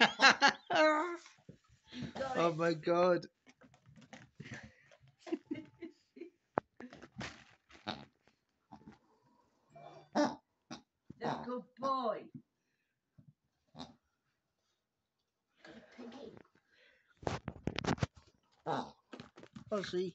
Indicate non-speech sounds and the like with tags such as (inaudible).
(laughs) oh my god. That's good boy. I'll see.